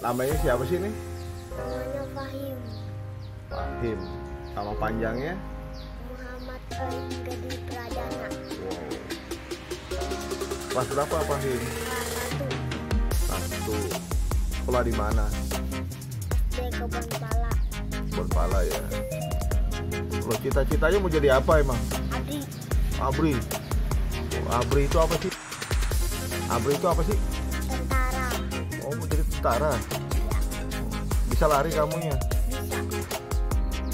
Namanya siapa sih ini? namanya Fahim Fahim. Nama panjangnya? Muhammad Fahim Pradana Wow. Kelas berapa Fahim? kelas satu. Sekolah di mana? SD Kebon Pala Bonpala ya. Lo cita-citanya mau jadi apa emang? Abri. Oh, Abri itu apa sih? Abri itu apa sih? Ya Bisa lari kamunya? bisa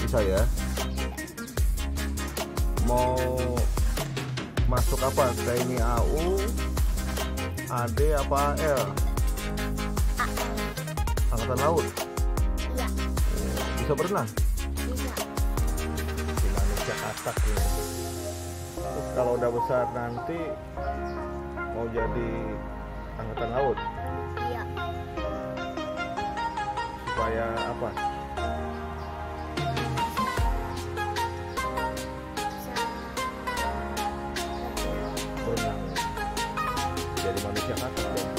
Bisa ya. Mau masuk apa? TNI AU, AD apa AL? AL Angkatan Laut. iya Bisa berenang? bisa Indonesia katak ya. Terus kalau udah besar nanti mau jadi angkatan laut supaya apa? Berenang. Jadi manusia katak dong.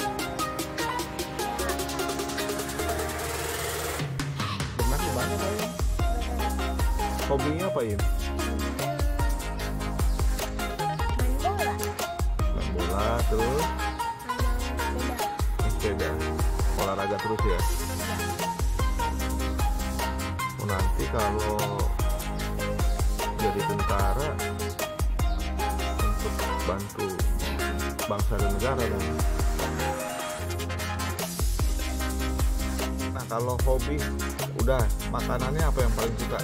Berenang Pak Im? Hobinya apa Im? main bola terus sepeda. Olahraga terus ya. Nanti kalau jadi tentara untuk bantu bangsa dan negara dong. Nah kalau hobi udah makanannya apa yang paling suka?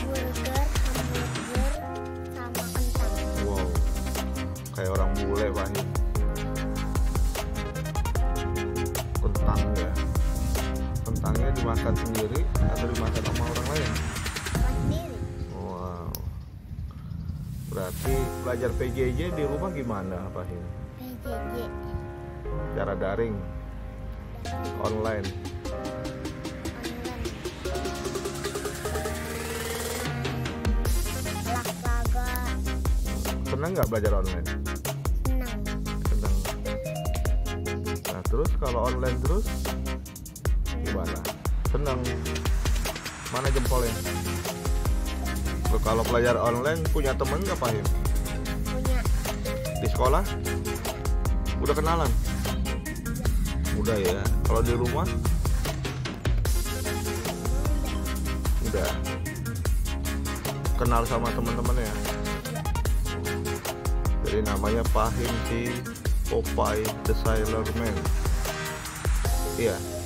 burger hamburger sama kentang Wow, kayak orang bule Pak Kentangnya dimakan sendiri atau dimakan sama orang lain? sendiri Wow. Berarti belajar PJJ di rumah gimana Pak Im? PJJ Cara daring, online. Senang nggak belajar online? senang Senang. Nah terus kalau online terus gimana? Senang. Mana jempolnya? Kalau belajar online punya temen nggak Pak Im? punya Di sekolah? Udah kenalan? Udah ya. Kalau di rumah? Udah. Kenal sama teman-temannya. Jadi namanya Fahim si Popeye the Sailor Man. Iya.